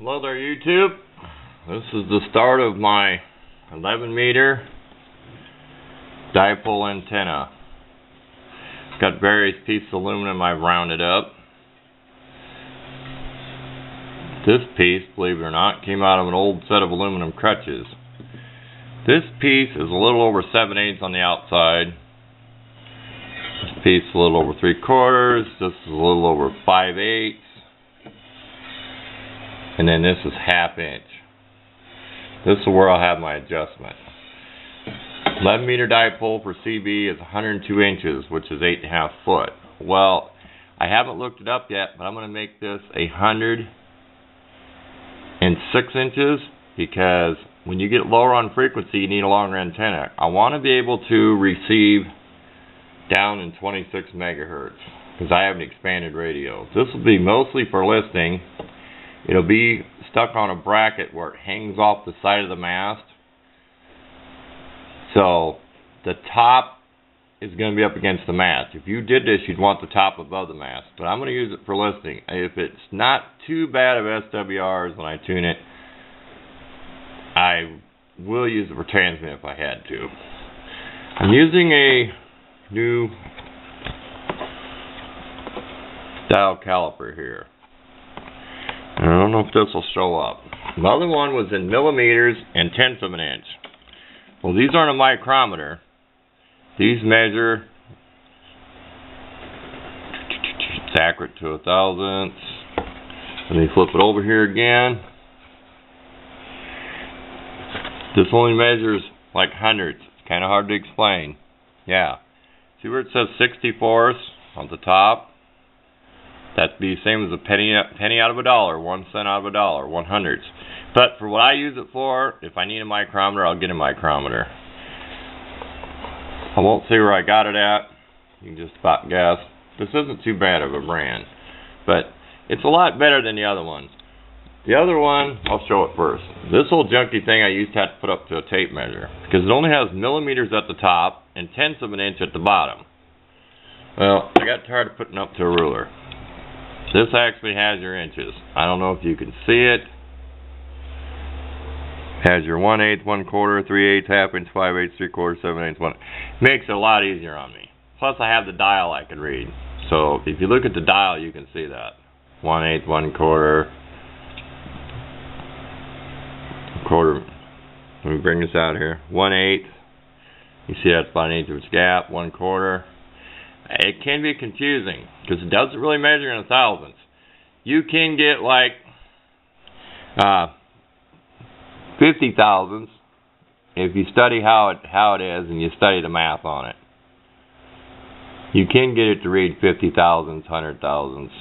Hello there YouTube. This is the start of my 11 meter dipole antenna. Got various pieces of aluminum I've rounded up. This piece, believe it or not, came out of an old set of aluminum crutches. This piece is a little over 7 eighths on the outside. This piece is a little over 3 quarters. This is a little over 5 eighths and then this is half inch. This is where I'll have my adjustment. 11 meter dipole for CB is 102 inches, which is 8.5 foot. Well, I haven't looked it up yet, but I'm going to make this 106 inches because when you get lower on frequency, you need a longer antenna. I want to be able to receive down in 26 megahertz because I have an expanded radio. This will be mostly for listening It'll be stuck on a bracket where it hangs off the side of the mast. So the top is going to be up against the mast. If you did this, you'd want the top above the mast. But I'm going to use it for listening. If it's not too bad of SWRs when I tune it, I will use it for transmit if I had to. I'm using a new dial caliper here. I don't know if this will show up. The other one was in millimeters and tenths of an inch. Well, these aren't a micrometer. These measure, it's accurate to a thousandth. Let me flip it over here again. This only measures like hundreds. It's kind of hard to explain. Yeah. See where it says 64th on the top? That'd be the same as a penny penny out of a dollar, one cent out of a dollar, one hundredths. But for what I use it for, if I need a micrometer, I'll get a micrometer. I won't say where I got it at. You can just about guess. This isn't too bad of a brand, but it's a lot better than the other ones. The other one, I'll show it first. This old junky thing I used to have to put up to a tape measure because it only has millimeters at the top and tenths of an inch at the bottom. Well, I got tired of putting up to a ruler. This actually has your inches. I don't know if you can see it. Has your 1 8, 1 quarter, 3 8, half inch, 5 8, 3 quarters, 7 8, 1. Makes it a lot easier on me. Plus I have the dial I can read. So if you look at the dial you can see that. 1 8, 1 quarter, quarter. Let me bring this out here. 1 8. You see that's about an eighth of its gap. 1 quarter. It can be confusing because it doesn't really measure in thousandths. You can get like uh, if you study how it how it is and you study the math on it. You can get it to read fifty thousandths, hundred thousandths.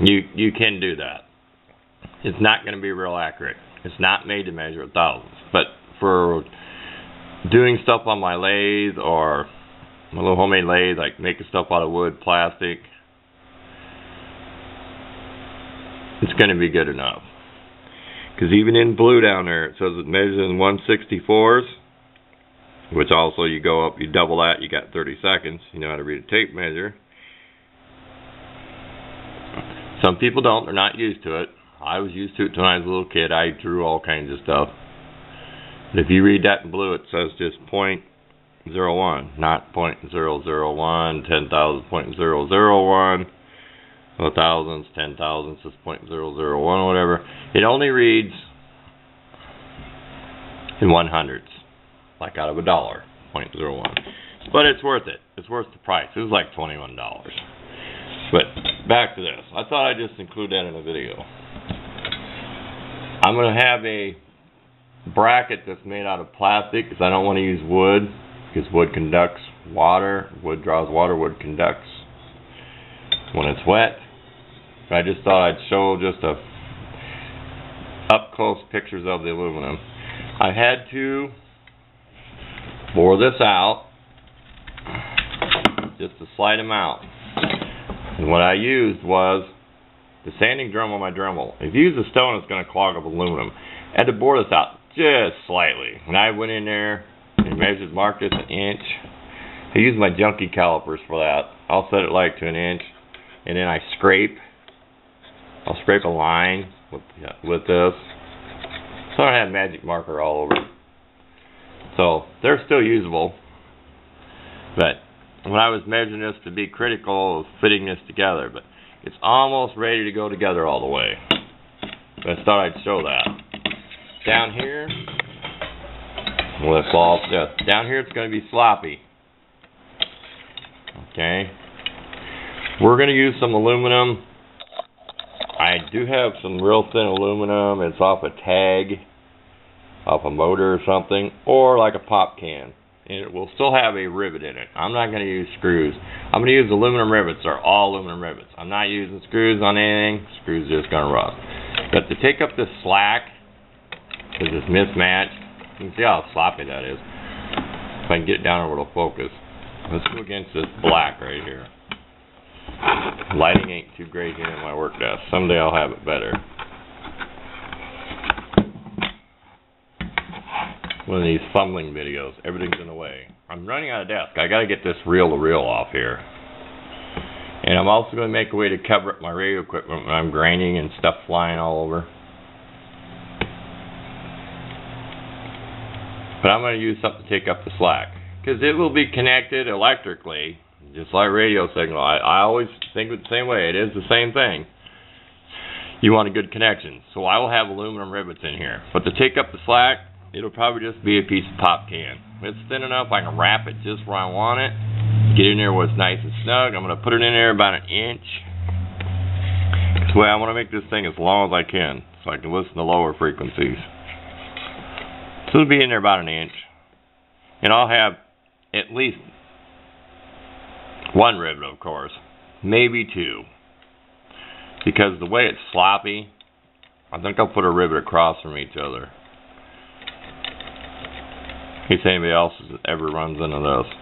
You you can do that. It's not going to be real accurate. It's not made to measure thousandths, but for doing stuff on my lathe or my little homemade lathe, like making stuff out of wood, plastic. It's going to be good enough. Because even in blue down there, it says it measures in 164s, which also you go up, you double that, you got 30 seconds. You know how to read a tape measure. Some people don't, they're not used to it. I was used to it when I was a little kid. I drew all kinds of stuff. But if you read that in blue, it says just point zero one, not point zero zero one, ten thousand point zero zero one, well, thousands, ten thousands is point zero zero one, whatever. It only reads in one hundredths, like out of a dollar, point zero one. But it's worth it. It's worth the price. It was like twenty one dollars. But back to this. I thought I'd just include that in a video. I'm going to have a bracket that's made out of plastic because I don't want to use wood because wood conducts water, wood draws water, wood conducts when it's wet. I just thought I'd show just a up close pictures of the aluminum. I had to bore this out just a slight amount. And what I used was the sanding drum on my Dremel. If you use a stone, it's going to clog up aluminum. I had to bore this out just slightly. And I went in there measured, marked it an inch. I use my junky calipers for that. I'll set it like to an inch, and then I scrape I'll scrape a line with with this. So I don't have magic marker all over. So they're still usable. But when I was measuring this to be critical of fitting this together, but it's almost ready to go together all the way. But I thought I'd show that. Down here, well, it falls. Yeah, down here it's going to be sloppy. Okay. We're going to use some aluminum. I do have some real thin aluminum. It's off a tag, off a motor or something, or like a pop can. And it will still have a rivet in it. I'm not going to use screws. I'm going to use aluminum rivets. They're all aluminum rivets. I'm not using screws on anything. Screws just going to rust. But to take up this slack, because it's mismatched, you can see how sloppy that is. If I can get it down over to focus. Let's go against this black right here. Lighting ain't too great here in my work desk. Someday I'll have it better. One of these fumbling videos. Everything's in the way. I'm running out of desk. I gotta get this reel to reel off here. And I'm also going to make a way to cover up my radio equipment when I'm grinding and stuff flying all over. But I'm going to use something to take up the slack. Because it will be connected electrically, just like radio signal. I, I always think of it the same way. It is the same thing. You want a good connection. So I will have aluminum rivets in here. But to take up the slack, it'll probably just be a piece of pop can. It's thin enough, I can wrap it just where I want it. Get in there where it's nice and snug. I'm going to put it in there about an inch. This way I want to make this thing as long as I can so I can listen to lower frequencies. So it'll be in there about an inch. And I'll have at least one rivet, of course. Maybe two. Because the way it's sloppy, I think I'll put a rivet across from each other. In case anybody else ever runs into this.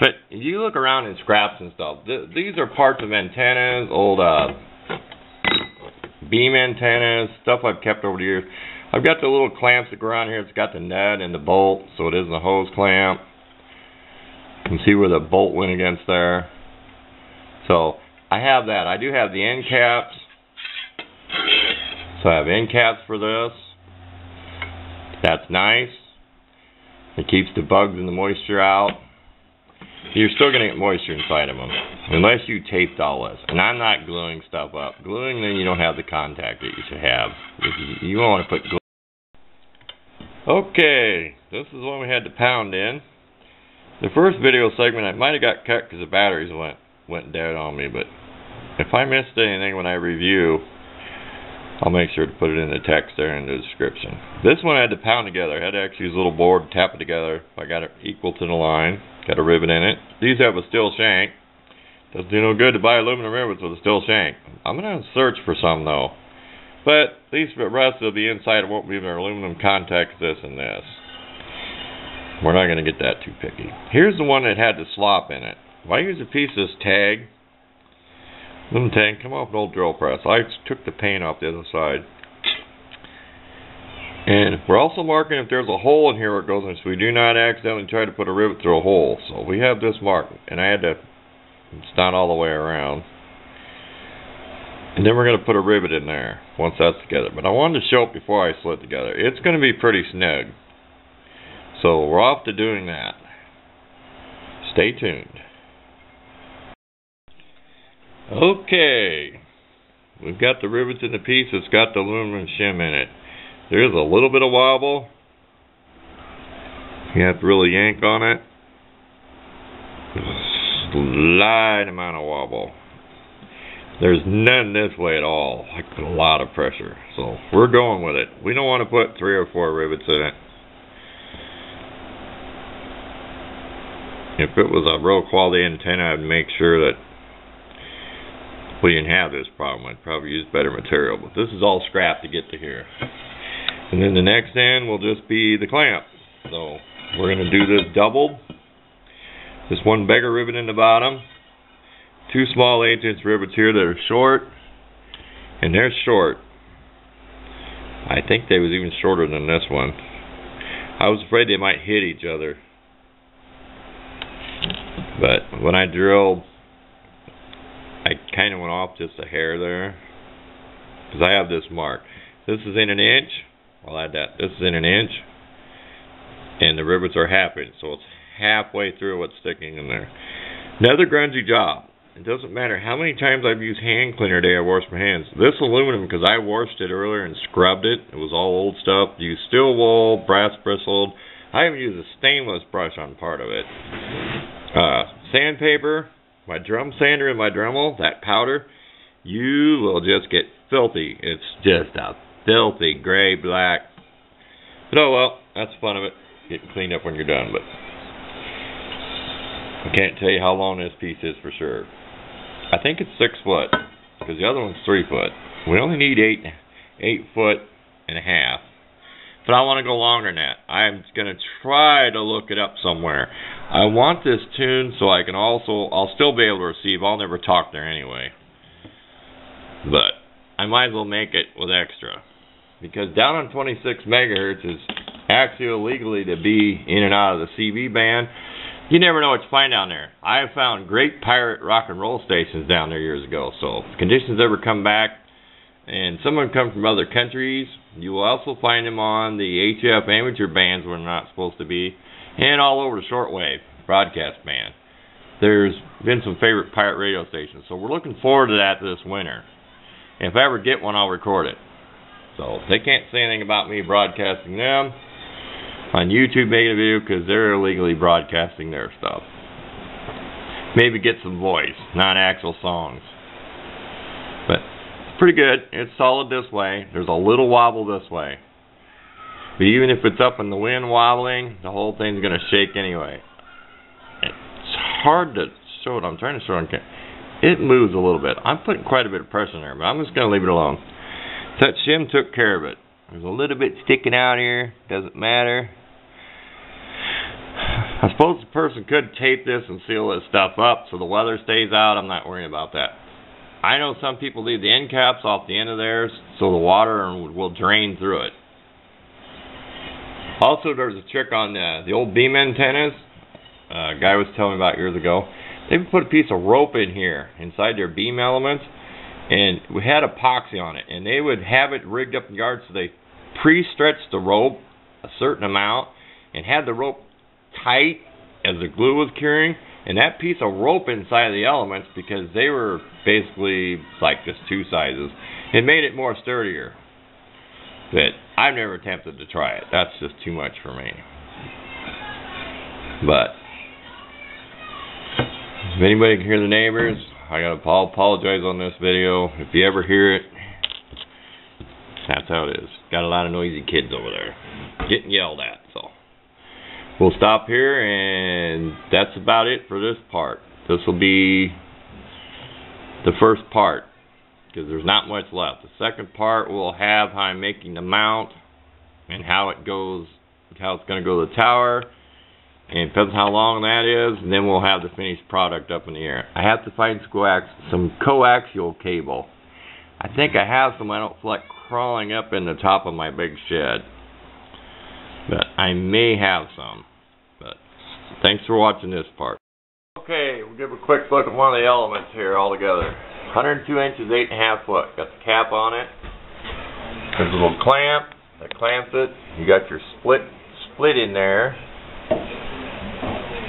But you look around in scraps and stuff, th these are parts of antennas, old uh, beam antennas, stuff I've kept over the years. I've got the little clamps that go around here. It's got the nut and the bolt, so it isn't a hose clamp. You can see where the bolt went against there. So I have that. I do have the end caps. So I have end caps for this. That's nice. It keeps the bugs and the moisture out. You're still going to get moisture inside of them. Unless you taped all this. And I'm not gluing stuff up. Gluing, then you don't have the contact that you should have. You want to put glue. Okay, this is one we had to pound in. The first video segment, I might have got cut because the batteries went went dead on me, but if I missed anything when I review, I'll make sure to put it in the text there in the description. This one I had to pound together. I had to actually use a little board, to tap it together. I got it equal to the line. Got a rivet in it. These have a steel shank. Doesn't do no good to buy aluminum rivets with a steel shank. I'm going to search for some though. But these rest of the inside won't be their aluminum contacts, this and this. We're not going to get that too picky. Here's the one that had the slop in it. If I use a piece of this tag, little tag, come off an old drill press. I took the paint off the other side. And we're also marking if there's a hole in here where it goes in, so we do not accidentally try to put a rivet through a hole. So we have this marked, and I had to, it's not all the way around. And then we're going to put a rivet in there once that's together. But I wanted to show it before I slid together. It's going to be pretty snug. So we're off to doing that. Stay tuned. Okay. We've got the rivets in the piece. It's got the aluminum shim in it. There's a little bit of wobble. You have to really yank on it. A slight amount of wobble. There's none this way at all. Like a lot of pressure. So we're going with it. We don't want to put three or four rivets in it. If it was a real quality antenna, I'd make sure that we didn't have this problem. I'd probably use better material. But this is all scrap to get to here. And then the next end will just be the clamp. So we're going to do this doubled. This one beggar rivet in the bottom. Two small 8 inch rivets here that are short. And they're short. I think they was even shorter than this one. I was afraid they might hit each other. But when I drilled, I kind of went off just a hair there. because I have this mark. This is in an inch. I'll add that. This is in an inch, and the rivets are half inch, so it's halfway through what's sticking in there. Another grungy job. It doesn't matter how many times I've used hand cleaner today I washed my hands. This aluminum, because I washed it earlier and scrubbed it, it was all old stuff. Used steel wool, brass bristled. I even used a stainless brush on part of it. Uh, sandpaper, my drum sander and my Dremel, that powder, you will just get filthy. It's just a filthy gray black. But oh well, that's the fun of it. Getting cleaned up when you're done, but I can't tell you how long this piece is for sure. I think it's six foot because the other one's three foot. We only need eight eight foot and a half. But I want to go longer than that. I'm going to try to look it up somewhere. I want this tuned so I can also, I'll still be able to receive. I'll never talk there anyway. But I might as well make it with extra. Because down on 26 megahertz is actually illegally to be in and out of the CB band. You never know what you find down there. I have found great pirate rock and roll stations down there years ago. So if conditions ever come back and someone come from other countries, you will also find them on the HF amateur bands where they're not supposed to be, and all over the shortwave broadcast band. There's been some favorite pirate radio stations, so we're looking forward to that this winter. If I ever get one, I'll record it. So they can't say anything about me broadcasting them on YouTube making a video because they're illegally broadcasting their stuff. Maybe get some voice, not actual songs. But pretty good. It's solid this way. There's a little wobble this way. But even if it's up in the wind wobbling, the whole thing's going to shake anyway. It's hard to show it. I'm trying to show it. It moves a little bit. I'm putting quite a bit of pressure there, but I'm just going to leave it alone. That shim took care of it. There's a little bit sticking out here. Doesn't matter. Suppose the person could tape this and seal this stuff up so the weather stays out. I'm not worrying about that. I know some people leave the end caps off the end of theirs so the water will drain through it. Also, there's a trick on the, the old beam antennas. Uh, a guy was telling me about years ago. They would put a piece of rope in here inside their beam elements, and we had epoxy on it. And they would have it rigged up in yards so they pre-stretched the rope a certain amount and had the rope tight as the glue was curing, and that piece of rope inside of the elements, because they were basically like just two sizes, it made it more sturdier. But I've never attempted to try it. That's just too much for me. But if anybody can hear the neighbors, I gotta apologize on this video. If you ever hear it, that's how it is. Got a lot of noisy kids over there getting yelled at. We'll stop here and that's about it for this part. This will be the first part because there's not much left. The second part will have how I'm making the mount and how it goes how it's going to go to the tower and depends how long that is and then we'll have the finished product up in the air. I have to find some coaxial cable. I think I have some I don't feel like crawling up in the top of my big shed but I may have some. Thanks for watching this part. Okay, we'll give a quick look at one of the elements here all together. 102 inches, 8.5 foot. Got the cap on it. There's a little clamp that clamps it. You got your split split in there.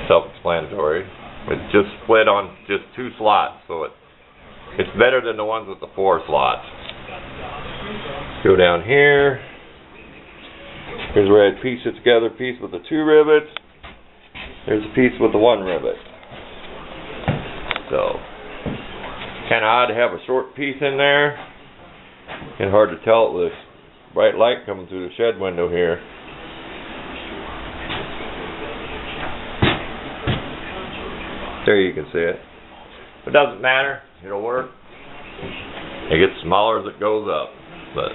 Self-explanatory. It's just split on just two slots, so it it's better than the ones with the four slots. Go down here. Here's where I piece it together, piece with the two rivets. There's a piece with the one rivet. So, kind of odd to have a short piece in there, and hard to tell it with bright light coming through the shed window here. There you can see it. It doesn't matter, it'll work. It gets smaller as it goes up. But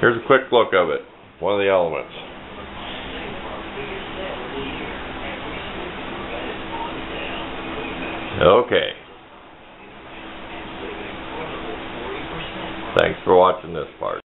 here's a quick look of it one of the elements. Okay. Thanks for watching this part.